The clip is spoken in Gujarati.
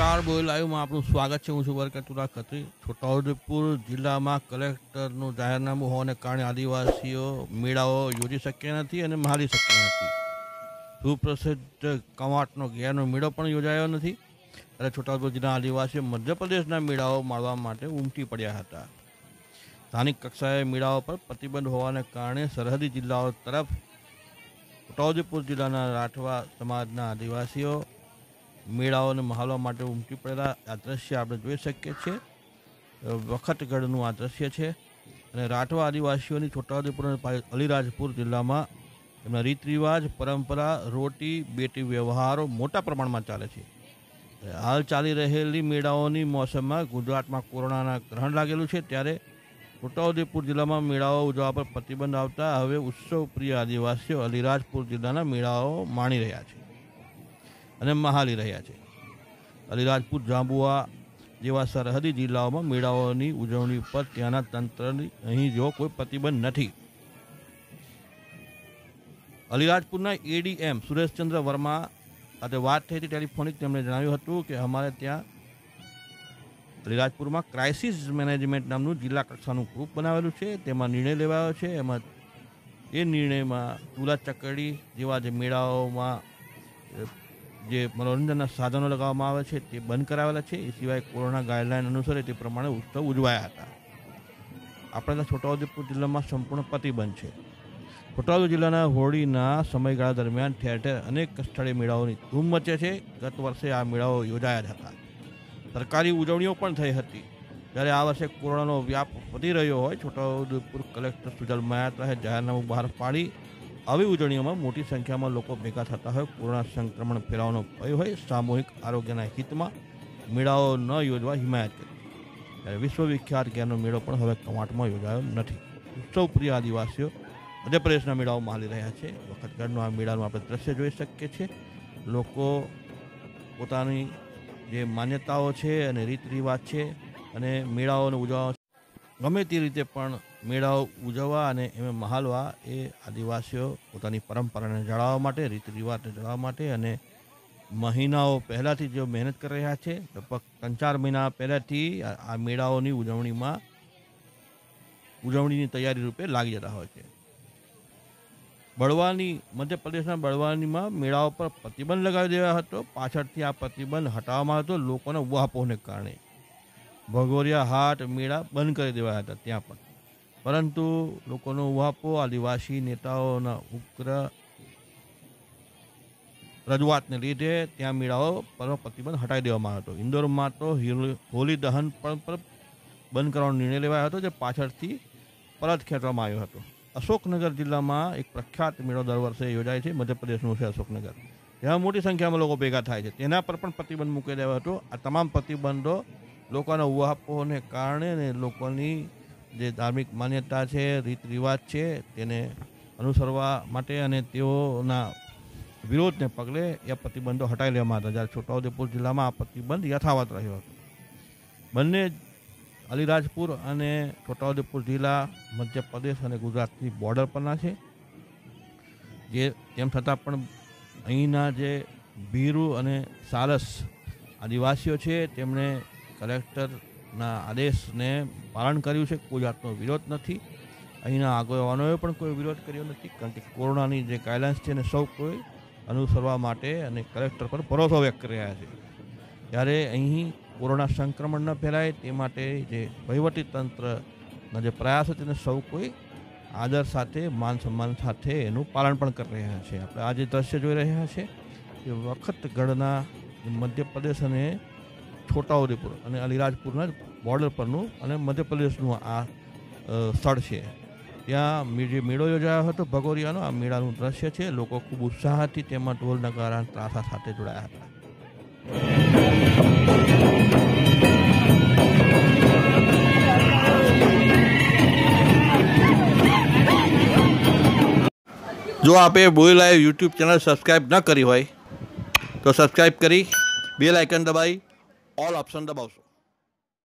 નમસ્કાર, બોલ લાઈવમાં આપનું સ્વાગત છે. હું છું બરકતુરા ખત્રી. છોટાઉદેપુર જિલ્લામાં કલેક્ટરનું જાહેરનામું હોવાને કારણે આદિવાસીઓ મેળાઓ યોજી શક્યા નથી અને મારી શક્યા નથી. સુપ્રસિદ્ધ કવાટનો ગયાનો મેળો પણ યોજાયો નથી. ત્યારે છોટાઉદેપુર જિલ્લા આદિવાસીઓ મધ્યપ્રદેશના મેળાઓ માણવા માટે ઉમટી પડ્યા હતા. સ્થાનિક કક્ષાએ મેળાઓ પર પ્રતિબંધ હોવાને કારણે સરહદી જિલ્લાઓ તરફ છોટાઉદેપુર જિલ્લાના રાઠવા સમાજના આદિવાસીઓ મેળાઓને મહાલવા માટે ઉમટી પડેલા આ દ્રશ્ય આપણે જોઈ શકીએ છીએ. વખતગઢનું આ દ્રશ્ય છે અને રાઠવા આદિવાસીઓની છોટાઉદેપુર અને અલીરાજપુર જિલ્લામાં એમના રીત રિવાજ પરંપરા, રોટી, બેટી વ્યવહારો મોટા પ્રમાણમાં ચાલે છે. હાલ ચાલી રહેલી મેળાઓની મોસમમાં ગુજરાતમાં કોરોનાના ગ્રહણ લાગેલું છે ત્યારે છોટાઉદેપુર જિલ્લામાં મેળાઓ ઉજવવા પર પ્રતિબંધ આવતા હવે ઉત્સવ પ્રિય આદિવાસીઓ અલીરાજપુર જિલ્લાના મેળાઓ માણી રહ્યા છે. અને મહાલી રહ્યા છે. અલીરાજપુર જાંબુઆ જેવા સરહદી જિલ્લાઓમાં મેળાઓની ઉજવણી પર ત્યાંના તંત્રની અહીં જો કોઈ પ્રતિબંધ નથી. અલીરાજપુરના એડીએમ સુરેશચંદ્ર વર્મા સાથે વાત થઈ હતી ટેલિફોનિક, તેમણે જણાવ્યું હતું કે અમારે ત્યાં અલીરાજપુરમાં ક્રાઇસિસ મેનેજમેન્ટ નામનું જિલ્લા કક્ષાનું ગ્રુપ બનાવેલું છે. તેમાં નિર્ણય લેવાયો છે. એમાં એ નિર્ણયમાં તુલા ચકડી જેવા જે મેળાઓમાં જે મનોરંજનના સાધનો લગાવવામાં આવે છે તે બંધ કરાવેલા છે. એ સિવાય કોરોના ગાઈડલાઈન અનુસારે તે પ્રમાણે ઉત્સવ ઉજવાયા હતા. આપણા છોટાઉદેપુર જિલ્લામાં સંપૂર્ણ પ્રતિબંધ છે. છોટાઉદેપુર જિલ્લાના હોળીના સમયગાળા દરમિયાન ઠેર ઠેર અનેક સ્થળે મેળાઓની ધૂમ મચે છે. ગત વર્ષે આ મેળાઓ યોજાયા હતા. સરકારી ઉજવણીઓ પણ થઈ હતી. જ્યારે આ વર્ષે કોરોનાનો વ્યાપ વધી રહ્યો હોય, છોટાઉદેપુર કલેક્ટર સુજલ મયાત્રાએ જાહેરનામું બહાર પાડી આવી ઉજવણીઓમાં મોટી સંખ્યામાં લોકો ભેગા થતા હોય. કોરોના સંક્રમણ ફેલાવાનો ભય હોય. સામૂહિક આરોગ્યના હિતમાં મેળાઓ ન યોજવા હિમાયત કરી. ત્યારે વિશ્વવિખ્યાત જ્ઞાનનો મેળો પણ હવે કમાટમાં યોજાયો નથી. ઉત્સવ પ્રિય આદિવાસીઓ મધ્યપ્રદેશના મેળાઓ માલી રહ્યા છે. વખતગઢનો આ મેળાનું આપણે દ્રશ્ય જોઈ શકીએ છીએ. લોકો પોતાની જે માન્યતાઓ છે અને રીત રિવાજ છે અને મેળાઓને ઉજવવા ગમે તે રીતે પણ મેળાઓ ઉજવવા અને એમાં મહાલવા એ આદિવાસીઓ પોતાની પરંપરાને જાળવવા માટે રીત રિવાજને જાળવવા માટે અને મહિનાઓ પહેલાંથી જેઓ મહેનત કરી રહ્યા છે, લગભગ ત્રણ ચાર મહિના પહેલાંથી આ મેળાઓની ઉજવણીમાં, ઉજવણીની તૈયારી રૂપે લાગી જતા હોય છે. બળવાની મધ્યપ્રદેશના બળવાનીમાં મેળાઓ પર પ્રતિબંધ લગાવી દેવાયો હતો. પાછળથી આ પ્રતિબંધ હટાવવામાં આવ્યો હતો. લોકોના ઉહાપોહને કારણે. ભગોરિયા હાટ મેળા બંધ કરી દેવાયા હતા ત્યાં પણ. પરંતુ લોકોનો ઉહાપો આદિવાસી નેતાઓના ઉગ્ર રજૂઆતને લીધે ત્યાં મેળાઓ પર પ્રતિબંધ હટાવી દેવામાં આવ્યો હતો. ઇન્દોરમાં તો હિલ- દહન પણ બંધ કરવાનો નિર્ણય લેવાયો હતો, જે પાછળથી પરત ખેંચવામાં આવ્યો હતો. અશોકનગર જિલ્લામાં એક પ્રખ્યાત મેળો દર વર્ષે યોજાય છે, મધ્યપ્રદેશનું છે અશોકનગર. જ્યાં મોટી સંખ્યામાં લોકો ભેગા થાય છે. તેના પર પણ પ્રતિબંધ મૂકી દેવાયો હતો. આ તમામ પ્રતિબંધો લોકોના ઉહાપોને કારણે અને લોકોની જે ધાર્મિક માન્યતા છે, રીત રિવાજ છે, તેને અનુસરવા માટે અને તેઓના વિરોધને પગલે એ પ્રતિબંધો હટાવી લેવામાં હતા. જ્યારે છોટાઉદેપુર જિલ્લામાં આ પ્રતિબંધ યથાવત રહ્યો હતો. બંને અલીરાજપુર અને છોટાઉદેપુર જિલ્લા મધ્યપ્રદેશ અને ગુજરાતની બોર્ડર પરના છે. જે તેમ છતાં પણ અહીંના જે ભીરુ અને સારસ આદિવાસીઓ છે તેમણે કલેક્ટરના આદેશને પાલન કર્યું છે, કોઈ જાતનો વિરોધ નથી. અહીંના આગેવાનોએ પણ કોઈ વિરોધ કર્યો નથી, કારણ કે કોરોનાની જે ગાઈડલાઇન્સ છે એને સૌ કોઈ અનુસરવા માટે અને કલેક્ટર પર ભરોસો વ્યક્ત રહ્યા છે. ત્યારે અહીં કોરોના સંક્રમણ ન ફેલાય તે માટે જે વહીવટી તંત્રના જે પ્રયાસો તેને સૌ કોઈ આદર સાથે, માન સન્માન સાથે એનું પાલન પણ કરી રહ્યા છે. આપણે આ જે દ્રશ્ય જોઈ રહ્યા છે એ વખતગઢના મધ્યપ્રદેશ અને છોટાઉદેપુર અને અલીરાજપુરના બોર્ડર પરનું અને મધ્યપ્રદેશનું આ સ્થળ છે. ત્યાં જે મેળો યોજાયો હતો ભગોરિયાનો, આ મેળાનું દ્રશ્ય છે. લોકો ખૂબ ઉત્સાહથી તેમાં ઢોલ, નગારા, ત્રાસા સાથે જોડાયા હતા. જો આપે બોઈ લાઈવ યુટ્યુબ ચેનલ સબસ્ક્રાઈબ ન કરી હોય, તો સબસ્ક્રાઈબ કરી, બેલ આઇકન દબાવી all options about